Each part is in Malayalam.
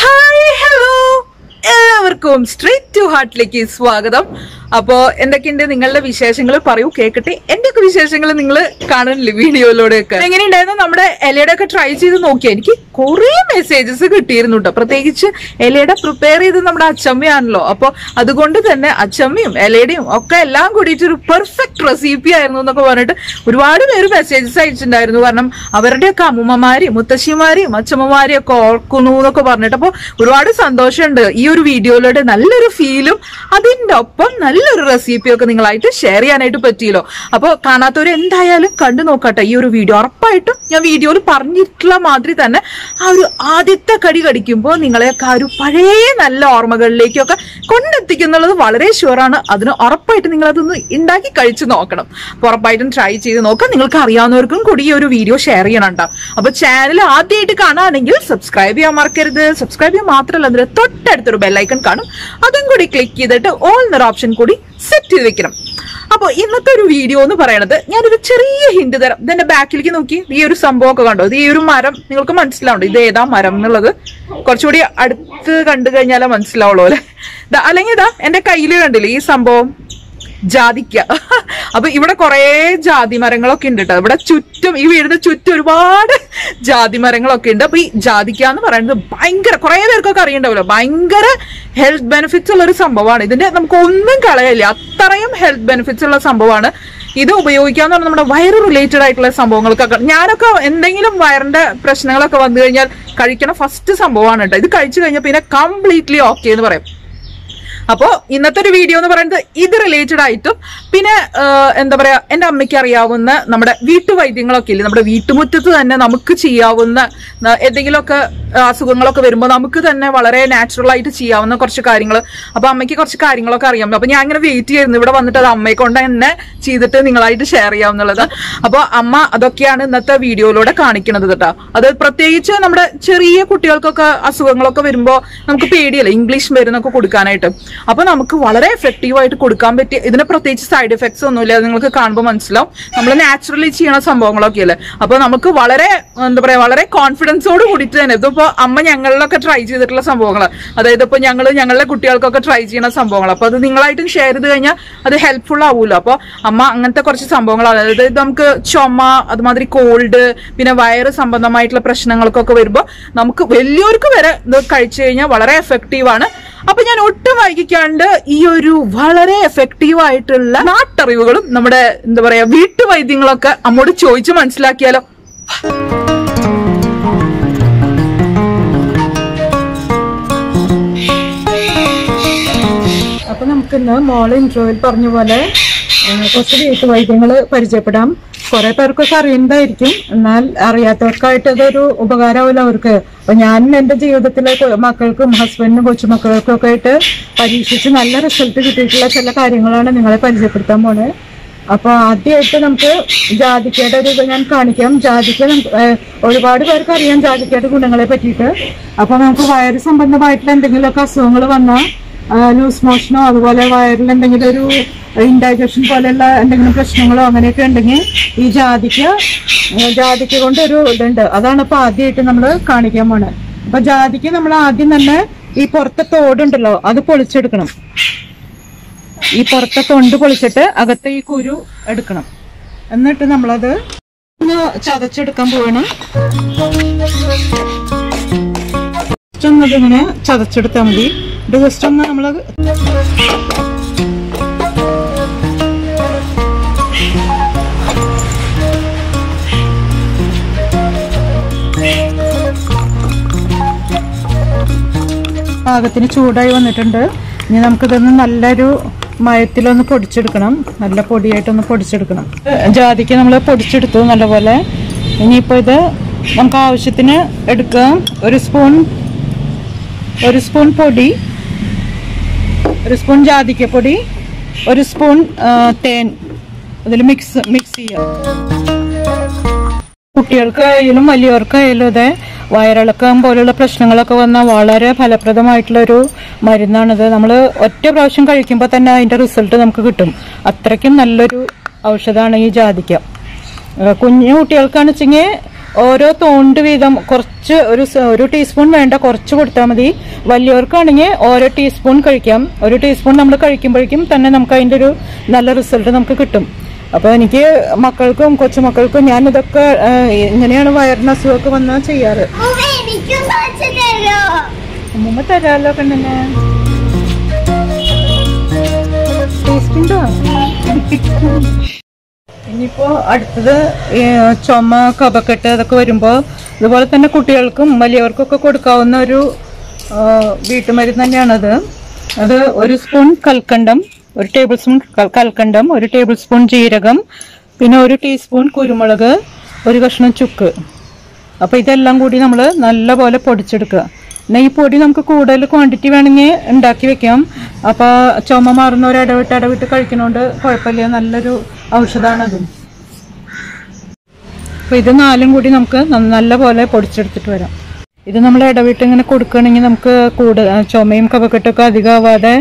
ഹായ് ഹലോ എല്ലാവർക്കും സ്ട്രീറ്റ് ടു ഹാർട്ടിലേക്ക് സ്വാഗതം. അപ്പോ എന്തൊക്കെയുണ്ട് നിങ്ങളുടെ വിശേഷങ്ങൾ പറയൂ കേക്കട്ടെ. എന്തൊക്കെ വിശേഷങ്ങൾ നിങ്ങൾ കാണണില്ലേ വീഡിയോയിലൂടെ ഒക്കെ എങ്ങനെയുണ്ടായിരുന്നു? നമ്മുടെ എലയുടെ ഒക്കെ ട്രൈ ചെയ്ത് നോക്കി. എനിക്ക് കുറെ മെസ്സേജസ് കിട്ടിയിരുന്നു കേട്ടോ പ്രത്യേകിച്ച് എലയുടെ പ്രിപ്പയർ ചെയ്ത് നമ്മുടെ അച്ചമ്മയാണല്ലോ. അപ്പൊ അതുകൊണ്ട് തന്നെ അച്ചമ്മയും എലയുടെയും ഒക്കെ എല്ലാം കൂടിയിട്ട് ഒരു പെർഫെക്റ്റ് റെസിപ്പി ആയിരുന്നു എന്നൊക്കെ പറഞ്ഞിട്ട് ഒരുപാട് പേര് മെസ്സേജസ് അയച്ചിട്ടുണ്ടായിരുന്നു. കാരണം അവരുടെയൊക്കെ അമ്മൂമ്മമാരെയും മുത്തശ്ശിമാരെയും അച്ഛമ്മമാരെയും ഒക്കെ ഓർക്കുന്നു എന്നൊക്കെ പറഞ്ഞിട്ട്. അപ്പോൾ ഒരുപാട് സന്തോഷമുണ്ട് ഈ ഒരു വീഡിയോയിലൂടെ നല്ലൊരു ഫീലും അതിന്റെ ഒപ്പം നല്ലൊരു റെസിപ്പി ഒക്കെ നിങ്ങളായിട്ട് ഷെയർ ചെയ്യാനായിട്ട് പറ്റിയല്ലോ. അപ്പോൾ കാണാത്തവർ എന്തായാലും കണ്ടു നോക്കട്ടെ. ഈ ഒരു വീഡിയോ ഉറപ്പായിട്ടും ഞാൻ വീഡിയോയിൽ പറഞ്ഞിട്ടുള്ള മാതിരി തന്നെ ആ ഒരു ആദ്യത്തെ കടി കടിക്കുമ്പോൾ നിങ്ങളെയൊക്കെ ആ ഒരു പഴയ നല്ല ഓർമ്മകളിലേക്കൊക്കെ കൊണ്ടെത്തിക്കുന്നുള്ളത് വളരെ ഷുവറാണ് അതിന് ഉറപ്പായിട്ട് നിങ്ങൾ അതൊന്ന് ഉണ്ടാക്കി കഴിച്ചു നോക്കണം. അപ്പൊ ഉറപ്പായിട്ടും ട്രൈ ചെയ്ത് നോക്കാം. നിങ്ങൾക്ക് അറിയാവുന്നവർക്കും കൂടി ഈ ഒരു വീഡിയോ ഷെയർ ചെയ്യണം കേട്ടോ അപ്പൊ ചാനൽ ആദ്യമായിട്ട് കാണുകയാണെങ്കിൽ സബ്സ്ക്രൈബ് ചെയ്യാൻ മറക്കരുത്. സബ്സ്ക്രൈബ് ചെയ്യാൻ മാത്രമല്ല അതിന് തൊട്ടടുത്തൊരു ബെല്ലൈക്കൺ കാണും. അതും കൂടി ക്ലിക്ക് ചെയ്തിട്ട് ഓൾ എന്നൊരു ഓപ്ഷൻ കൂടി സെറ്റ് ചെയ്ത് വെക്കണം. അപ്പോൾ ഇന്നത്തെ ഒരു വീഡിയോ എന്ന് പറയണത് ഞാനൊരു ചെറിയ ഹിന്റ് തരാം. ഇതിന്റെ ബാക്കിലേക്ക് നോക്കി. ഈ ഒരു സംഭവമൊക്കെ കണ്ടോ? ഇത് ഈ ഒരു മരം നിങ്ങൾക്ക് മനസ്സിലാവുണ്ടോ? ഇത് ഏതാ മരം എന്നുള്ളത്? കുറച്ചുകൂടി അടുത്ത് കണ്ടു കഴിഞ്ഞാലേ മനസ്സിലാവുള്ളൂ അല്ലെ? അല്ലെങ്കിൽ ഇതാ എന്റെ കയ്യിൽ കണ്ടില്ലേ ഈ സംഭവം? ജാതിക്ക. അപ്പൊ ഇവിടെ കുറേ ജാതി മരങ്ങളൊക്കെ ഉണ്ട് കേട്ടോ ഇവിടെ ചുറ്റും ഈ വീടിന് ചുറ്റും ഒരുപാട് ജാതി മരങ്ങളൊക്കെ ഉണ്ട്. അപ്പൊ ഈ ജാതിക്ക എന്ന് പറയുന്നത് ഭയങ്കര കുറെ പേർക്കൊക്കെ അറിയണ്ടാവല്ലോ ഭയങ്കര ഹെൽത്ത് ബെനിഫിറ്റ്സ് ഉള്ള ഒരു സംഭവമാണ്. ഇതിന്റെ നമുക്ക് ഒന്നും കളയില്ല. അത്രയും ഹെൽത്ത് ബെനിഫിറ്റ്സ് ഉള്ള സംഭവമാണ്. ഇത് ഉപയോഗിക്കാന്ന് പറഞ്ഞാൽ നമ്മുടെ വയറ് റിലേറ്റഡ് ആയിട്ടുള്ള സംഭവങ്ങൾക്കൊക്കെ. ഞാനൊക്കെ എന്തെങ്കിലും വയറിന്റെ പ്രശ്നങ്ങളൊക്കെ വന്നു കഴിഞ്ഞാൽ കഴിക്കണ ഫസ്റ്റ് സംഭവമാണ് കേട്ടോ. ഇത് കഴിച്ചു കഴിഞ്ഞാൽ പിന്നെ കംപ്ലീറ്റ്ലി ഓക്കെ എന്ന് പറയും. അപ്പോ ഇന്നത്തെ ഒരു വീഡിയോ എന്ന് പറയുന്നത് ഇത് റിലേറ്റഡ് ആയിട്ടും പിന്നെ എന്താ പറയാ എന്റെ അമ്മയ്ക്ക് അറിയാവുന്ന നമ്മുടെ വീട്ടുവൈദ്യങ്ങളൊക്കെ ഇല്ലേ? നമ്മുടെ വീട്ടുമുറ്റത്ത് തന്നെ നമുക്ക് ചെയ്യാവുന്ന എന്തെങ്കിലുമൊക്കെ അസുഖങ്ങളൊക്കെ വരുമ്പോൾ നമുക്ക് തന്നെ വളരെ നാച്ചുറൽ ആയിട്ട് ചെയ്യാവുന്ന കുറച്ച് കാര്യങ്ങൾ അപ്പോൾ അമ്മയ്ക്ക് കുറച്ച് കാര്യങ്ങളൊക്കെ അറിയാം അപ്പോൾ ഞാൻ അങ്ങനെ വെയിറ്റ് ചെയ്യുന്നു. ഇവിടെ വന്നിട്ട് അത് അമ്മയെ കൊണ്ട് തന്നെ ചെയ്തിട്ട് നിങ്ങളായിട്ട് ഷെയർ ചെയ്യാവുന്നുള്ളത്. അപ്പോൾ അമ്മ അതൊക്കെയാണ് ഇന്നത്തെ വീഡിയോയിലൂടെ കാണിക്കുന്നത് കേട്ടോ. അത് പ്രത്യേകിച്ച് നമ്മുടെ ചെറിയ കുട്ടികൾക്കൊക്കെ അസുഖങ്ങളൊക്കെ വരുമ്പോൾ നമുക്ക് പേടിയല്ലേ? ഇംഗ്ലീഷ് മരുന്നൊക്കെ കൊടുക്കാനായിട്ട്. അപ്പൊ നമുക്ക് വളരെ എഫക്റ്റീവായിട്ട് കൊടുക്കാൻ പറ്റിയ ഇതിന് പ്രത്യേകിച്ച് സൈഡ് എഫക്ട്സ് ഒന്നുമില്ല. നിങ്ങൾക്ക് കാണുമ്പോൾ മനസ്സിലാവും. നമ്മൾ നാച്ചുറലി ചെയ്യണ സംഭവങ്ങളൊക്കെ അല്ലേ അപ്പോൾ നമുക്ക് വളരെ എന്താ പറയുക വളരെ കോൺഫിഡൻസോട് കൂടിയിട്ട് തന്നെ. ഇതിപ്പോൾ അമ്മ ഞങ്ങളിലൊക്കെ ട്രൈ ചെയ്തിട്ടുള്ള സംഭവങ്ങൾ അതായത് ഇപ്പോൾ ഞങ്ങൾ ഞങ്ങളുടെ കുട്ടികൾക്കൊക്കെ ട്രൈ ചെയ്യുന്ന സംഭവങ്ങൾ അപ്പോൾ അത് നിങ്ങളായിട്ടും ഷെയർ ചെയ്ത് കഴിഞ്ഞാൽ അത് ഹെൽപ്ഫുൾ ആവുമല്ലോ അപ്പോൾ അമ്മ അങ്ങനത്തെ കുറച്ച് സംഭവങ്ങളാണ് അതായത് നമുക്ക് ചുമ അതുമാതിരി കോൾഡ് പിന്നെ വയറ് സംബന്ധമായിട്ടുള്ള പ്രശ്നങ്ങൾക്കൊക്കെ വരുമ്പോൾ നമുക്ക് വലിയവർക്ക് വരെ ഇത് കഴിച്ചു കഴിഞ്ഞാൽ വളരെ എഫക്റ്റീവാണ് അപ്പൊ ഞാൻ ഒട്ടും വൈകിക്കാണ്ട് ഈ ഒരു വളരെ എഫക്റ്റീവ് ആയിട്ടുള്ള നാട്ടറിവുകളും നമ്മുടെ എന്താ പറയാ വീട്ടുവൈദ്യങ്ങളൊക്കെ അമ്മോട് ചോദിച്ച് മനസ്സിലാക്കിയാലോ? അപ്പൊ നമുക്കിന്ന് മോളെ ഇൻട്രോയിൽ പറഞ്ഞ പോലെ കുറച്ച് വീട്ടുവൈദ്യങ്ങൾ പരിചയപ്പെടാം. കുറെ പേർക്കൊക്കെ അറിയുന്നതായിരിക്കും. എന്നാൽ അറിയാത്തവർക്കായിട്ട് അതൊരു ഉപകാരമാവില്ല അവർക്ക്. അപ്പൊ ഞാൻ എന്റെ ജീവിതത്തിലെ മക്കൾക്കും ഹസ്ബൻഡിനും കൊച്ചുമക്കൾക്കും ഒക്കെ ആയിട്ട് പരീക്ഷിച്ച് നല്ല റിസൾട്ട് കിട്ടിയിട്ടുള്ള ചില കാര്യങ്ങളാണ് നിങ്ങളെ പരിചയപ്പെടുത്താൻ പോണേ. അപ്പൊ ആദ്യമായിട്ട് നമുക്ക് ജാതിക്കയുടെ ഒരു ഞാൻ കാണിക്കാം. ജാതിക്ക ഒരുപാട് പേർക്ക് അറിയാം ജാതിക്കയുടെ ഗുണങ്ങളെ പറ്റിയിട്ട്. അപ്പൊ നമുക്ക് വയറ് സംബന്ധമായിട്ടുള്ള എന്തെങ്കിലുമൊക്കെ അസുഖങ്ങൾ വന്നാൽ ലൂസ് മോഷനോ അതുപോലെ വയറിൽ എന്തെങ്കിലും ഒരു ഇൻഡൈജഷൻ പോലെയുള്ള എന്തെങ്കിലും പ്രശ്നങ്ങളോ അങ്ങനെയൊക്കെ ഉണ്ടെങ്കിൽ ഈ ജാതിക്ക് ജാതിക്ക് കൊണ്ട് ഒരു ഇതുണ്ട്. അതാണ് ഇപ്പൊ ആദ്യമായിട്ട് നമ്മൾ കാണിക്കാൻ പോണേ. അപ്പൊ ജാതിക്ക് നമ്മൾ ആദ്യം തന്നെ ഈ പുറത്തെ തോടുണ്ടല്ലോ അത് പൊളിച്ചെടുക്കണം. ഈ പുറത്തെ തൊണ്ട് പൊളിച്ചിട്ട് അകത്തെ ഈ കുരു എടുക്കണം. എന്നിട്ട് നമ്മളത് ഒന്ന് ചതച്ചെടുക്കാൻ പോവാണ്. ജസ്റ്റ് ഒന്ന് ചതച്ചെടുത്താൽ മതി. ഇത് ജസ്റ്റ് ഒന്ന് നമ്മൾ പാകത്തിന് ചൂടായി വന്നിട്ടുണ്ട്. ഇനി നമുക്കിതൊന്ന് നല്ലൊരു മയത്തിലൊന്ന് പൊടിച്ചെടുക്കണം. നല്ല പൊടിയായിട്ടൊന്ന് പൊടിച്ചെടുക്കണം. ജാതിക്ക് നമ്മൾ പൊടിച്ചെടുത്തു നല്ലപോലെ. ഇനിയിപ്പോൾ ഇത് നമുക്ക് ആവശ്യത്തിന് എടുക്കാം. ഒരു സ്പൂൺ ഒരു സ്പൂൺ പൊടി. ഒരു സ്പൂൺ ജാതിക്കപ്പൊടി ഒരു സ്പൂൺ തേൻ. അതിൽ മിക്സ് മിക്സ് ചെയ്യാം. കുട്ടികൾക്കായാലും വലിയവർക്കായാലും അതെ വയറിളക്കം പോലുള്ള പ്രശ്നങ്ങളൊക്കെ വന്നാൽ വളരെ ഫലപ്രദമായിട്ടുള്ളൊരു മരുന്നാണിത്. നമ്മൾ ഒറ്റ പ്രാവശ്യം കഴിക്കുമ്പോൾ തന്നെ അതിന്റെ റിസൾട്ട് നമുക്ക് കിട്ടും. അത്രയ്ക്കും നല്ലൊരു ഔഷധമാണ് ഈ ജാതിക്ക. കുഞ്ഞു കുട്ടികൾക്കാണെന്ന് വെച്ചെങ്കിൽ ഓരോ തോണ്ട് വീതം കുറച്ച് ഒരു ഒരു ടീസ്പൂൺ വേണ്ട കുറച്ച് കൊടുത്താൽ മതി. വലിയവർക്കാണെങ്കിൽ ഓരോ ടീസ്പൂൺ കഴിക്കാം. ഒരു ടീസ്പൂൺ നമ്മൾ കഴിക്കുമ്പോഴേക്കും തന്നെ നമുക്ക് അതിന്റെ ഒരു നല്ല റിസൾട്ട് നമുക്ക് കിട്ടും. അപ്പോൾ എനിക്ക് മക്കൾക്കും കൊച്ചുമക്കൾക്കും ഞാൻ ഇതൊക്കെ ഇങ്ങനെയാണ് വയറിന് അസുഖമൊക്കെ വന്നാൽ ചെയ്യാറ്. അമ്മൂമ്മ തരാമല്ലോ കണ്ണനെ. ടേസ്റ്റ് ഉണ്ടോ? ഇനിയിപ്പോ അടുത്തത് ചുമ കപക്കെട്ട് അതൊക്കെ വരുമ്പോൾ അതുപോലെ തന്നെ കുട്ടികൾക്കും വലിയവർക്കൊക്കെ കൊടുക്കാവുന്ന ഒരു വീട്ടുമരുന്ന് തന്നെയാണത്. അത് ഒരു സ്പൂൺ കൽക്കണ്ടം ഒരു ടേബിൾ സ്പൂൺ കൽ- കൽക്കണ്ടം ഒരു ടേബിൾ സ്പൂൺ ജീരകം പിന്നെ ഒരു ടീസ്പൂൺ കുരുമുളക് ഒരു കഷ്ണം ചുക്ക്. അപ്പോൾ ഇതെല്ലാം കൂടി നമ്മൾ നല്ലപോലെ പൊടിച്ചെടുക്കുക. പിന്നെ ഈ പൊടി നമുക്ക് കൂടുതൽ ക്വാണ്ടിറ്റി വേണമെങ്കിൽ ഉണ്ടാക്കി വെക്കാം. അപ്പോൾ ചുമ മാറുന്നവർ ഇടവിട്ട് ഇടവിട്ട് കഴിക്കണോണ്ട് കുഴപ്പമില്ല. നല്ലൊരു ഔഷധമാണത് അപ്പോൾ ഇത് നാലും കൂടി നമുക്ക് നല്ല പോലെ പൊടിച്ചെടുത്തിട്ട് വരാം. ഇത് നമ്മൾ ഇടവിട്ട് ഇങ്ങനെ കൊടുക്കുകയാണെങ്കിൽ നമുക്ക് കൂടുതൽ ചുമയും കഫക്കെട്ടൊക്കെ അധികമാവാതെ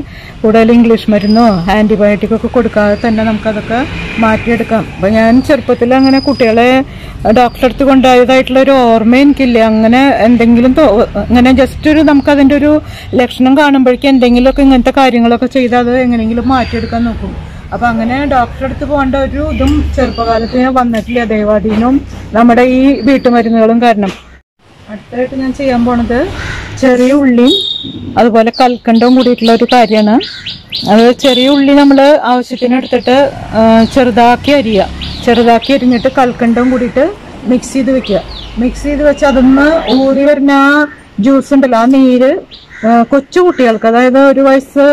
കൂടുതൽ ഇംഗ്ലീഷ് മരുന്നോ ആന്റിബയോട്ടിക് ഒക്കെ കൊടുക്കാതെ തന്നെ നമുക്കതൊക്കെ മാറ്റിയെടുക്കാം. അപ്പം ഞാൻ ചെറുപ്പത്തിൽ അങ്ങനെ കുട്ടികളെ ഡോക്ടറെ അടുത്ത് കൊണ്ടുപോയതായിട്ടുള്ള ഒരു ഓർമ്മ എനിക്കില്ല. അങ്ങനെ എന്തെങ്കിലും ഇങ്ങനെ ജസ്റ്റ് ഒരു നമുക്കതിന്റെ ഒരു ലക്ഷണം കാണുമ്പോഴേക്കും എന്തെങ്കിലുമൊക്കെ ഇങ്ങനത്തെ കാര്യങ്ങളൊക്കെ ചെയ്ത് അത് എങ്ങനെയെങ്കിലും മാറ്റിയെടുക്കാൻ നോക്കും. അപ്പം അങ്ങനെ ഡോക്ടറെ അടുത്ത് പോകേണ്ട ഒരു ഇതും ചെറുപ്പകാലത്ത് വന്നിട്ടില്ല ദൈവാധീനവും നമ്മുടെ ഈ വീട്ടുമരുന്നുകളും കാരണം. അടുത്തായിട്ട് ഞാൻ ചെയ്യാൻ പോണത് ചെറിയ ഉള്ളി അതുപോലെ കൽക്കണ്ടവും കൂടിയിട്ടുള്ള ഒരു കാര്യമാണ്. അത് ചെറിയ ഉള്ളി നമ്മൾ ആവശ്യത്തിന് എടുത്തിട്ട് ചെറുതാക്കി അരിയുക ചെറുതാക്കി അരിഞ്ഞിട്ട് കൽക്കണ്ടവും കൂടിയിട്ട് മിക്സ് ചെയ്ത് വെക്കുക. മിക്സ് ചെയ്ത് വെച്ച് അതൊന്ന് ഊറി വരുന്ന ആ ജ്യൂസ് ഉണ്ടല്ലോ ആ നീര് കൊച്ചു കുട്ടികൾക്ക് അതായത് ഒരു വയസ്സ്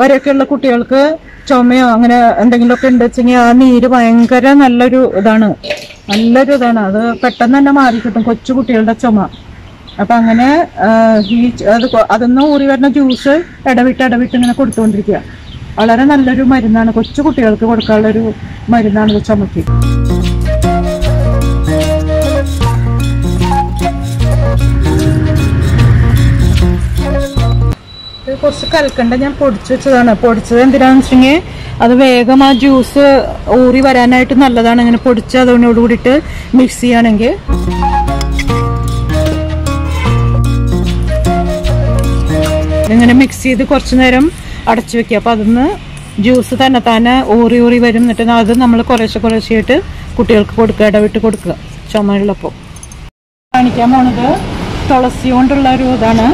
വരെയൊക്കെയുള്ള കുട്ടികൾക്ക് ചുമയോ അങ്ങനെ എന്തെങ്കിലുമൊക്കെ ഉണ്ട് വെച്ചെങ്കിൽ ആ നീര് ഭയങ്കര നല്ലൊരു ഇതാണ്. നല്ലൊരു ഇതാണ്. അത് പെട്ടെന്ന് തന്നെ മാറി കിട്ടും. കൊച്ചു കുട്ടികളുടെ ചുമ. അപ്പൊ അങ്ങനെ ഈ അത് അതൊന്നും ഊറി വരുന്ന ജ്യൂസ് ഇടവിട്ട് ഇടവിട്ട് ഇങ്ങനെ കൊടുത്തുകൊണ്ടിരിക്കുക വളരെ നല്ലൊരു മരുന്നാണ്. കൊച്ചു കുട്ടികൾക്ക് കൊടുക്കാനുള്ളൊരു മരുന്നാണ് ചുമക്ക്. കുറച്ച് കൽക്കണ്ട ഞാൻ പൊടിച്ചു വെച്ചതാണ്. പൊടിച്ചത് എന്തിനാന്ന് വെച്ചിട്ടുണ്ടെങ്കിൽ അത് വേഗം ആ ജ്യൂസ് ഊറി വരാനായിട്ട് നല്ലതാണ്. അങ്ങനെ പൊടിച്ച് അതോട് കൂടിയിട്ട് മിക്സ് ചെയ്യുകയാണെങ്കിൽ. ഇങ്ങനെ മിക്സ് ചെയ്ത് കുറച്ച് നേരം അടച്ചു വെക്കുക. അപ്പം അതൊന്ന് ജ്യൂസ് തന്നെ തന്നെ ഊറി ഊറി വരും. എന്നിട്ട് അത് നമ്മൾ കുറേശ്ശെ കുറേശ്ശെയായിട്ട് കുട്ടികൾക്ക് കൊടുക്കുക ഇടവിട്ട് കൊടുക്കുക. ചുമയുള്ളപ്പോൾ. കാണിക്കാൻ പോണത് തുളസി കൊണ്ടുള്ള ഒരു ഇതാണ്.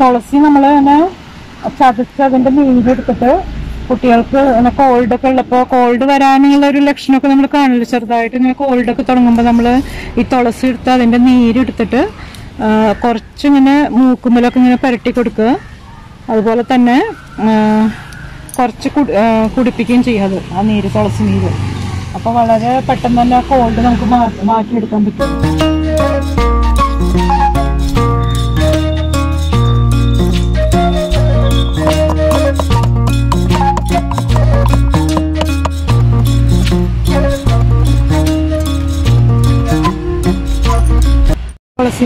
തുളസി നമ്മൾ തന്നെ ചതച്ച് അതിന്റെ നീരെടുത്തിട്ട് കുട്ടികൾക്ക് ഇങ്ങനെ കോൾഡ് ഒക്കെ ഉള്ളപ്പോൾ കോൾഡ് വരാനുള്ള ഒരു ലക്ഷണമൊക്കെ നമ്മൾ കാണില്ല ചെറുതായിട്ട് ഇങ്ങനെ കോൾഡ് ഒക്കെ തുടങ്ങുമ്പോൾ നമ്മൾ ഈ തുളസി എടുത്ത് അതിന്റെ നീരെടുത്തിട്ട് കുറച്ചിങ്ങനെ മൂക്കുമ്പലൊക്കെ ഇങ്ങനെ പുരട്ടി കൊടുക്കുക. അതുപോലെ തന്നെ കുറച്ച് കുടിപ്പിക്കുകയും ചെയ്യും അത് ആ നീര് തുളസി നീര്. അപ്പോൾ വളരെ പെട്ടെന്ന് തന്നെ കോൾഡ് നമുക്ക് മാറ്റി മാറ്റിയെടുക്കാൻ പറ്റും.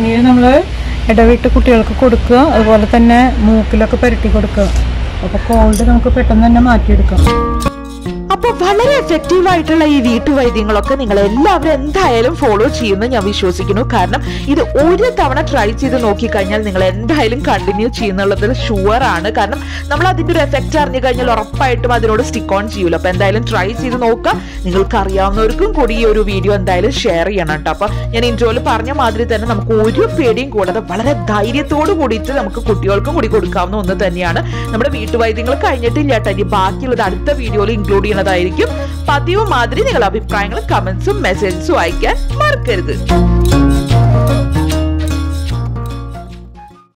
നീര് നമ്മൾ ഇടവിട്ട് കുട്ടികൾക്ക് കൊടുക്കുക. അതുപോലെ തന്നെ മൂക്കിലൊക്കെ പുരട്ടി കൊടുക്കുക. അപ്പോൾ കോൾഡ് നമുക്ക് പെട്ടെന്ന് തന്നെ മാറ്റിയെടുക്കാം. അപ്പൊ വളരെ എഫക്റ്റീവ് ആയിട്ടുള്ള ഈ വീട്ടുവൈദ്യങ്ങളൊക്കെ നിങ്ങൾ എല്ലാവരും എന്തായാലും ഫോളോ ചെയ്യുമെന്ന് ഞാൻ വിശ്വസിക്കുന്നു. കാരണം ഇത് ഒരു തവണ ട്രൈ ചെയ്ത് നോക്കിക്കഴിഞ്ഞാൽ നിങ്ങൾ എന്തായാലും കണ്ടിന്യൂ ചെയ്യുന്നുള്ളതിൽ ഷുവർ ആണ്. കാരണം നമ്മൾ അതിന്റെ ഒരു എഫക്റ്റ് അറിഞ്ഞു കഴിഞ്ഞാൽ ഉറപ്പായിട്ടും അതിനോട് സ്റ്റിക്ക് ഓൺ ചെയ്യൂല. അപ്പൊ എന്തായാലും ട്രൈ ചെയ്ത് നോക്കുക. നിങ്ങൾക്ക് അറിയാവുന്നവർക്കും കൂടി ഈ ഒരു വീഡിയോ എന്തായാലും ഷെയർ ചെയ്യണം കേട്ടോ. അപ്പൊ ഞാൻ ഇൻട്രോയിൽ പറഞ്ഞ മാതിരി തന്നെ നമുക്ക് ഒരു പേടിയും കൂടാതെ വളരെ ധൈര്യത്തോട് കൂടിയിട്ട് നമുക്ക് കുട്ടികൾക്കും കൂടി കൊടുക്കാവുന്ന ഒന്ന് തന്നെയാണ്. നമ്മുടെ വീട്ടുവൈദ്യങ്ങൾ കഴിഞ്ഞിട്ടില്ല കേട്ടോ. ഇനി ബാക്കിയുള്ളത് അടുത്ത വീഡിയോയിൽ ഇൻക്ലൂഡ് ചെയ്യുന്നതായിരിക്കും പതിവ് മാതിരി നിങ്ങൾ അഭിപ്രായങ്ങളും കമന്റ്സും മെസ്സേജസും അയക്കാൻ മറക്കരുത്.